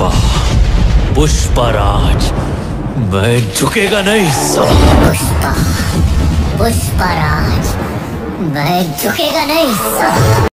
पुष्पा पुष्पराज। मैं झुकेगा नहीं पुष्पा पुष्पराज। मैं झुकेगा नहीं